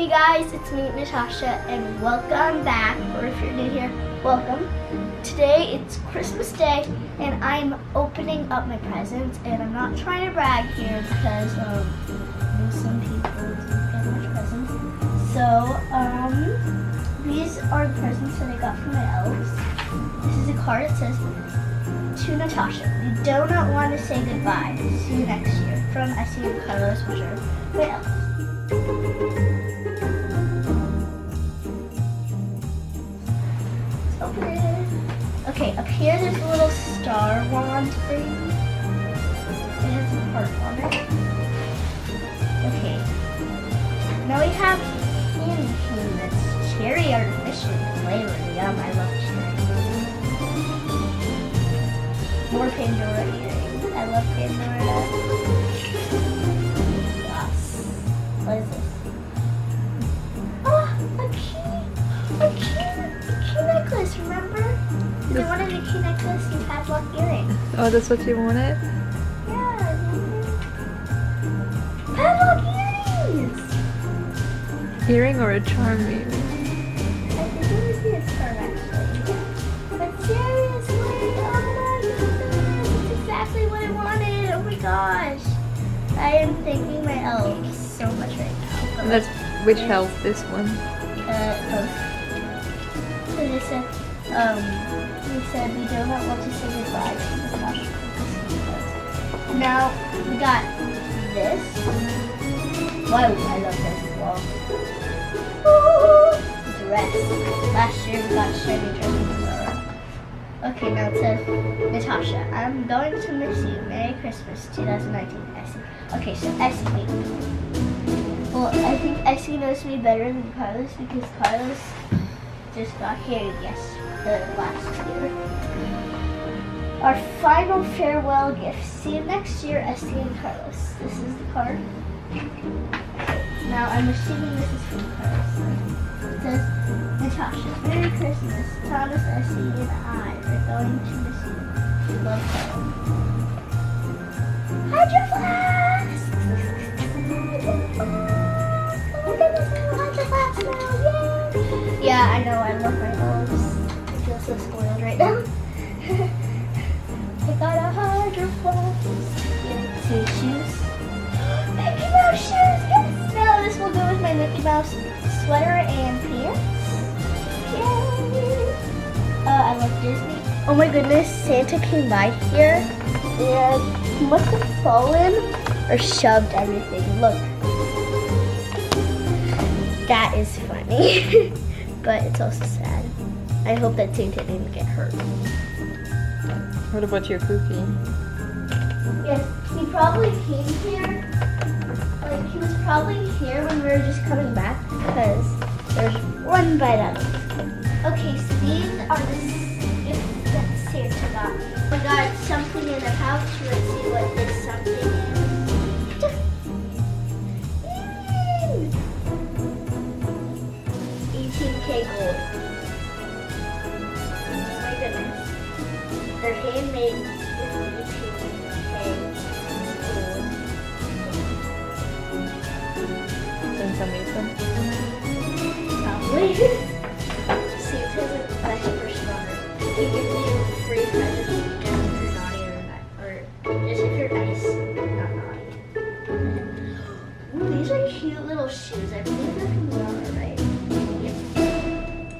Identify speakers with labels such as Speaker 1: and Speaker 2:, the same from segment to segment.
Speaker 1: Hey guys, it's me, Natasha, and welcome back, or if you're new here, welcome. Today it's Christmas Day, and I'm opening up my presents, and I'm not trying to brag here because um, some people didn't get much presents. So, um, these are the presents that I got from my elves. This is a card that says, to Natasha, we do not want to say goodbye. See you next year. From Essie and Carlos, which my elves. Up here there's a little star wand thing. It has a heart on it. Okay. Now we have candy cane that's cherry artificially flavored. Yum, I love cherry. More Pandora earrings. I love Pandora. Yes. What is this? Oh, a key! A key! A key necklace, remember? I
Speaker 2: Yes.
Speaker 1: wanted a key necklace and padlock earrings.
Speaker 2: Oh, that's what you wanted?
Speaker 1: Yeah. Padlock earrings!
Speaker 2: Earring or a charm maybe?
Speaker 1: I think it was this card actually. But seriously, oh my goodness, it's exactly what I wanted. Oh my gosh. I am thanking my elves so much right now. But
Speaker 2: And that's which health? This one.
Speaker 1: uh, both. So they said, um, they said we do not want to say goodbye Now we got this. Whoa, I love this dress. Last year we got shiny dresses. Okay, now it says, Natasha, I'm going to miss you. Merry Christmas 2019, Essie. Okay, so Essie, wait. Well, I think Essie knows me better than Carlos because Carlos just got here, yes, the last year. Our final farewell gift. See you next year, Essie and Carlos. This is the card. Now, I'm assuming this is from Carlos. It says, Natasha, Merry Christmas. Thomas, Essie, and I are going to miss you. Love, Carlos. Hydro Flask! Oh my goodness, Hydro Flask now! Yeah, I know, I love my so spoiled right now. I got a. Yeah, see shoes. Mickey Mouse shoes! Yes! Now this will go with my Mickey Mouse sweater and pants. Yay! Uh, I love Disney. Oh my goodness, Santa came by here and he must have fallen or shoved everything. Look. That is funny. but it's also sad. I hope that Santa didn't get hurt.
Speaker 2: What about your cookie?
Speaker 1: Yes, he probably came here. Like he was probably here when we were just coming back because there's one bite out of it. Okay, so these are the gifts that Santa got. We got something in the pouch. Let's see what this something They're handmade with 18k gold.
Speaker 2: Santa Mesa?
Speaker 1: Probably. Santa's a best responder. He gives you free presents if you're naughty or not, or just if you're nice, not naughty. Ooh, these are cute little shoes. I believe they're from Zara, right?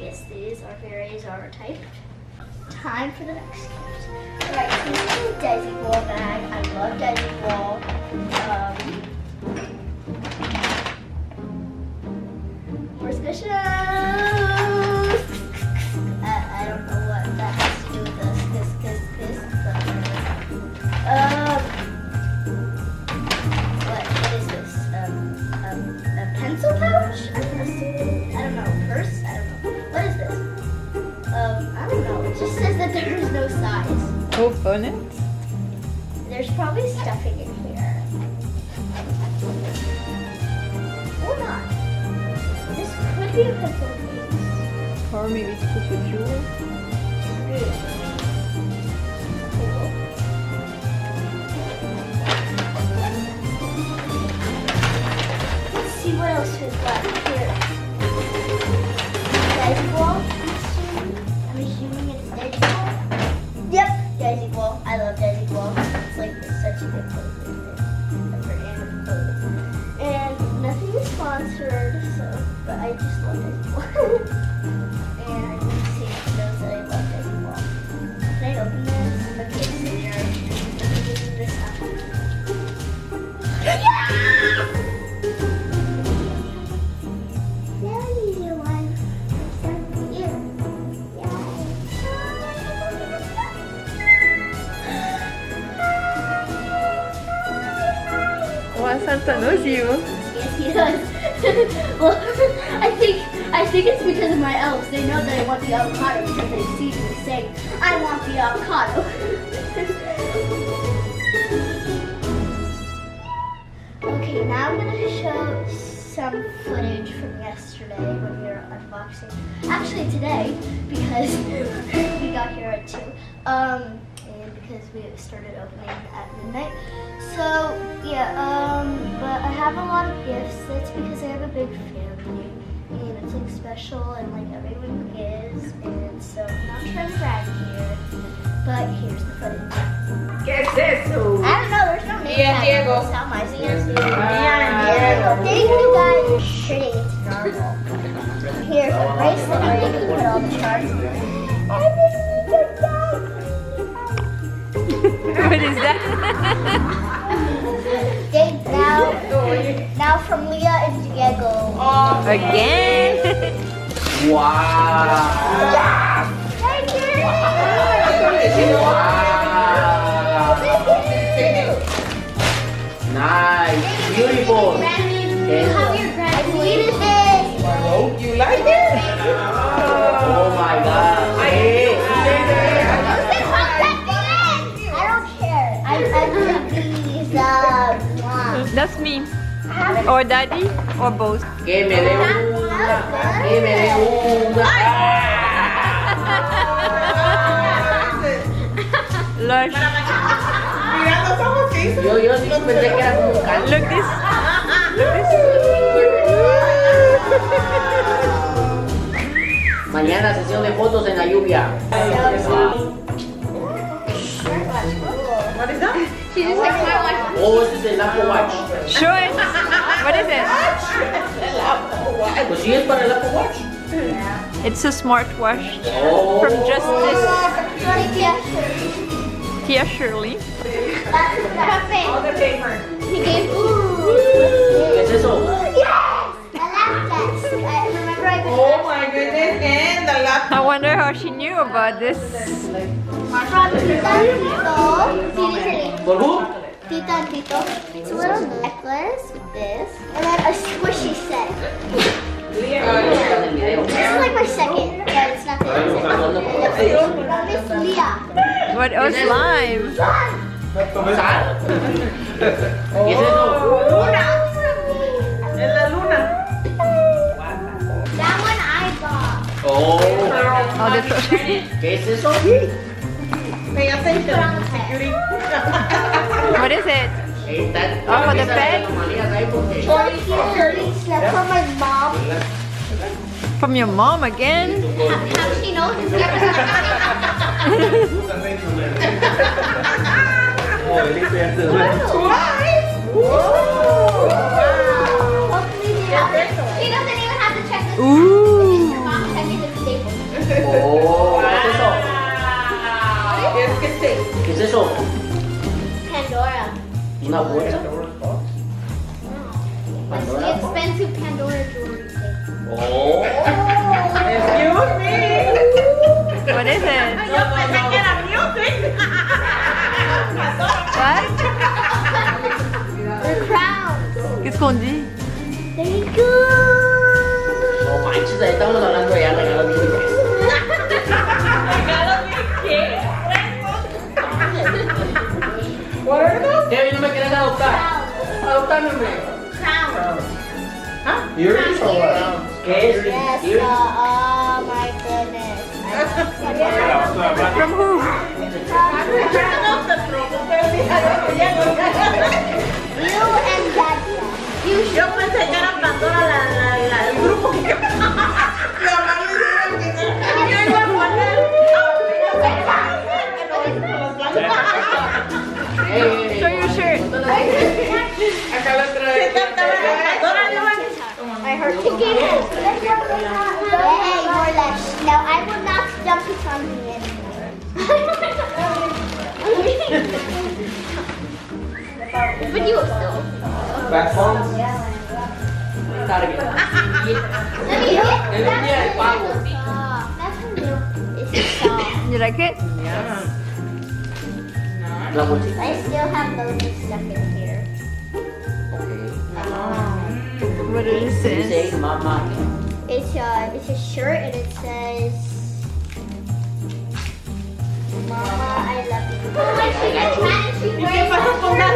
Speaker 1: Yes, these are very Zara type. Time for the next gift. Alright, so this is a Ball bag. I love Desi Ball. Um, Where's the
Speaker 2: Open it.
Speaker 1: There's probably stuffing in here. Or not. This could be a pencil case.
Speaker 2: Or maybe to put your jewel.
Speaker 1: Cool. Let's see what else we've got I just I think it's because of my elves. They know that I want the avocado because they see me saying, "I want the avocado." okay, now I'm gonna show some footage from yesterday when we were unboxing. Actually, today because we got here at two. Um, and because we started opening at midnight. So yeah, um, but I have a lot of gifts. That's because I have a big family, it's like special, and like everyone is, and so I'm not trying to brag here, but here's the footage.
Speaker 3: ¿Qué es eso?
Speaker 1: I don't know. There's no name
Speaker 3: Mia
Speaker 1: tag.
Speaker 3: Diego.
Speaker 1: That's how my skin is.
Speaker 3: Ah,
Speaker 1: Diego. Thank you guys. Shitting it's normal. Here's a bracelet where you can put all the charts. And this is your dog.
Speaker 2: what is that?
Speaker 1: They, now, now from Leah and Diego.
Speaker 2: Again?
Speaker 4: Wow!
Speaker 1: Thank you.
Speaker 4: Nice, beautiful.
Speaker 1: Your grand deleted.
Speaker 3: Oh, you like it?
Speaker 4: Oh my God. Hey,
Speaker 1: I don't care. I, I put these.
Speaker 2: That's me. Or daddy? Or both?
Speaker 4: me dé una, que me dé una.
Speaker 2: Lush.
Speaker 3: Mira los ojos que hizo.
Speaker 4: Yo, yo sí pensé que era como.
Speaker 2: Look this. Look
Speaker 4: Mañana sesión de fotos en la lluvia.
Speaker 3: What is that?
Speaker 1: She just like my one.
Speaker 4: Oh, este es el Apple Watch.
Speaker 2: this. Show it. What is it?
Speaker 4: Pues sí, es para el Apple Watch.
Speaker 2: It's a smartwatch
Speaker 4: Oh.
Speaker 2: from Justice
Speaker 1: That's
Speaker 2: Tia Shirley.
Speaker 3: All the paper.
Speaker 1: He gave
Speaker 4: ¿Qué es eso?
Speaker 1: Yes! I laughed at. I remember I've
Speaker 3: Oh my goodness, and the
Speaker 2: I wonder how she knew about this.
Speaker 1: from Tita Tito. See, listen.
Speaker 4: ¿Por who?
Speaker 1: Tita Tito. It's a little necklace with this, and then a squishy set.
Speaker 4: Está en el video.
Speaker 1: This is like my second, but it's not the second. From Miss Leah.
Speaker 2: What? Oh, slime.
Speaker 4: ¿Sal? ¿Qué es
Speaker 3: la luna.
Speaker 1: That one I bought.
Speaker 4: Oh.
Speaker 2: Oh, the tro-
Speaker 4: ¿Qué es eso?
Speaker 3: Pay attention.
Speaker 1: Put on the pet.
Speaker 2: What is it?
Speaker 4: Está-
Speaker 2: Oh, for the
Speaker 4: esa
Speaker 2: pet?
Speaker 4: anomalías ahí
Speaker 1: That's from my mom.
Speaker 2: From your mom again?
Speaker 1: How, how she knows it's Hopefully they have- She doesn't even have to check the
Speaker 2: Ooh.
Speaker 1: Your mom checking the staples.
Speaker 4: Oh, ¿qué es eso?
Speaker 3: Es que sí.
Speaker 4: ¿Qué es eso?
Speaker 1: Pandora.
Speaker 4: ¿Una bolsa?
Speaker 1: That's the expensive Pandora jewelry thing.
Speaker 4: Oh.
Speaker 3: Excuse me.
Speaker 2: What is it?
Speaker 3: Yo pensé que era music.
Speaker 2: What?
Speaker 1: The crowns.
Speaker 2: Qu'est-ce qu'on dit?
Speaker 1: There you go.
Speaker 4: No manches, ahí estamos hablando ya Adoptarme, hombre.
Speaker 1: Crowns.
Speaker 5: Earrings or what?
Speaker 4: ¿Qué?
Speaker 1: Yes. Uh, oh my goodness.
Speaker 2: From who?
Speaker 1: And Daddy.
Speaker 3: Yo pensé que era la, la, la, el grupo que...
Speaker 2: Show your shirt.
Speaker 3: Acá la trae. Se cantaba la Pandora, yo
Speaker 1: her ticket. Hey, more or less. Now I will not dump it on me anymore. but you still.
Speaker 5: Back phones?
Speaker 4: Target.
Speaker 1: Let me get
Speaker 4: Ganun yan, pago.
Speaker 1: That's new. It's.
Speaker 2: You like it?
Speaker 4: Lamon
Speaker 1: I still have those stuck in here.
Speaker 4: Okay.
Speaker 2: What is
Speaker 4: You say mama.
Speaker 1: It's a it's a shirt and it says Mama I love you. Oh my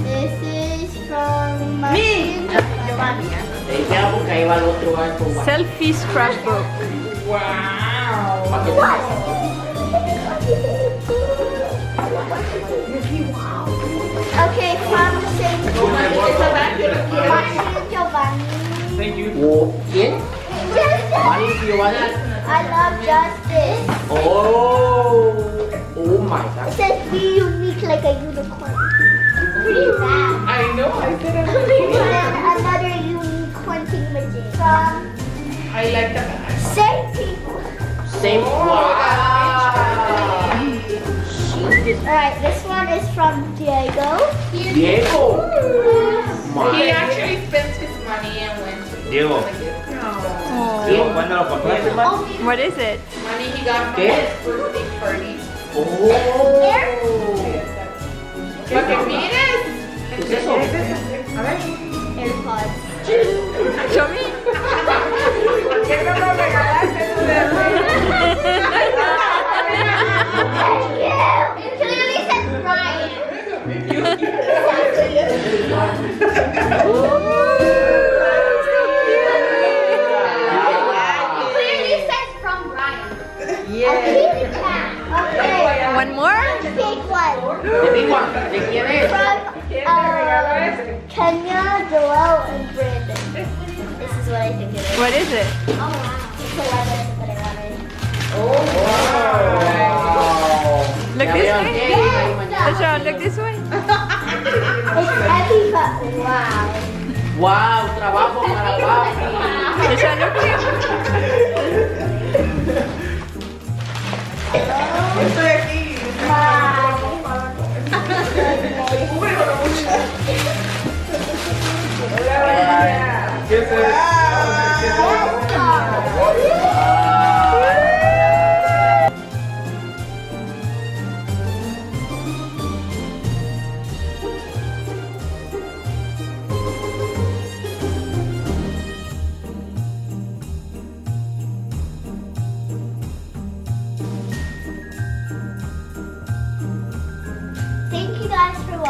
Speaker 1: This is from my
Speaker 3: Me.
Speaker 1: Giovanni.
Speaker 4: Eh, kaya po kayo wala otro one to.
Speaker 2: Selfie scrapbook.
Speaker 3: Wow.
Speaker 4: Bakit?
Speaker 1: I love justice.
Speaker 4: Oh. Oh my god.
Speaker 1: It
Speaker 4: god.
Speaker 1: says be unique like a unicorn. Pretty bad.
Speaker 3: I know, I said it.
Speaker 1: And then another unicorn thingamajig from
Speaker 3: I like the
Speaker 1: same people.
Speaker 4: Same. Oh, wow.
Speaker 1: Alright, this one is from Diego.
Speaker 4: Diego.
Speaker 3: He actually spent his money and went to
Speaker 5: Diego.
Speaker 2: Oh, what is it?
Speaker 3: money he got from
Speaker 4: ¿Qué?
Speaker 3: his birthday party.
Speaker 4: Oh.
Speaker 3: Para que mires.
Speaker 4: ¿Qué es eso?
Speaker 1: AirPods.
Speaker 2: Show me.
Speaker 3: ¿Por qué no lo regalaste?
Speaker 1: It clearly says Brian.
Speaker 4: The big one. ¿De quién es?
Speaker 1: From uh, Kenya, Joel, and Brandon. This is what I think it is.
Speaker 2: What is it?
Speaker 1: Oh wow. It's a weapon that I wanted.
Speaker 4: Wow.
Speaker 2: Look
Speaker 4: Ya
Speaker 2: this
Speaker 4: veo
Speaker 2: way.
Speaker 4: que-
Speaker 2: Tasha, look this way.
Speaker 1: It's heavy, but wow.
Speaker 4: Wow, trabajo para papi.
Speaker 2: Tasha, look
Speaker 3: Estoy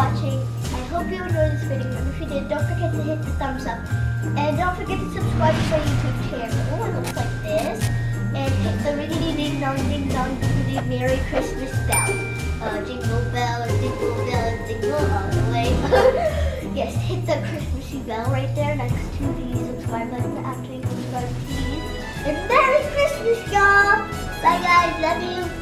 Speaker 1: watching. I hope you enjoyed this video. And if you did, don't forget to hit the thumbs up. And don't forget to subscribe to my YouTube channel. It looks like this. And hit the ringity ding dong ding dong ding Merry Christmas bell. Uh, jingle bell, jingle bell, jingle all the way. yes, hit the Christmassy bell right there next to the subscribe button after you subscribe, please. And Merry Christmas, y'all! Bye guys, love you.